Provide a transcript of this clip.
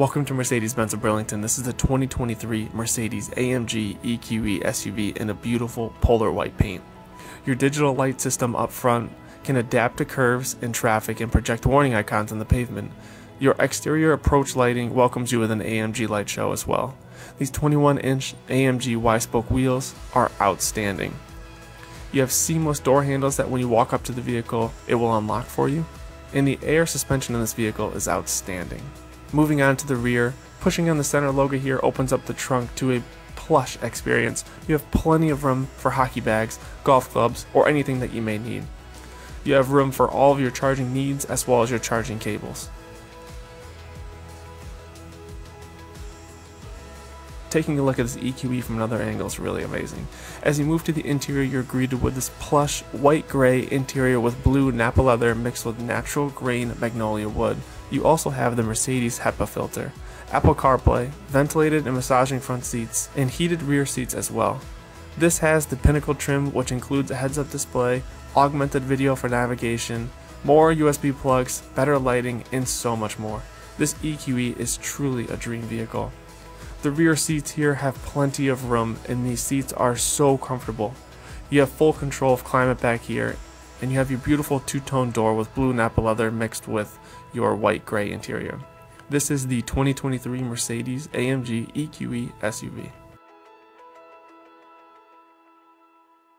Welcome to Mercedes-Benz of Burlington. This is the 2023 Mercedes AMG EQE SUV in a beautiful polar white paint. Your digital light system up front can adapt to curves and traffic and project warning icons on the pavement. Your exterior approach lighting welcomes you with an AMG light show as well. These 21-inch AMG Y-spoke wheels are outstanding. You have seamless door handles that when you walk up to the vehicle, it will unlock for you. And the air suspension in this vehicle is outstanding. Moving on to the rear, pushing on the center logo here opens up the trunk to a plush experience. You have plenty of room for hockey bags, golf clubs, or anything that you may need. You have room for all of your charging needs as well as your charging cables. Taking a look at this EQE from another angle is really amazing. As you move to the interior, you're greeted with this plush white-gray interior with blue Nappa leather mixed with natural grain magnolia wood. You also have the Mercedes HEPA filter, Apple CarPlay, ventilated and massaging front seats, and heated rear seats as well. This has the Pinnacle trim which includes a heads-up display, augmented video for navigation, more USB plugs, better lighting, and so much more. This EQE is truly a dream vehicle. The rear seats here have plenty of room and these seats are so comfortable. You have full control of climate back here and you have your beautiful two-tone door with blue Nappa leather mixed with your white gray interior. This is the 2023 Mercedes AMG EQE SUV.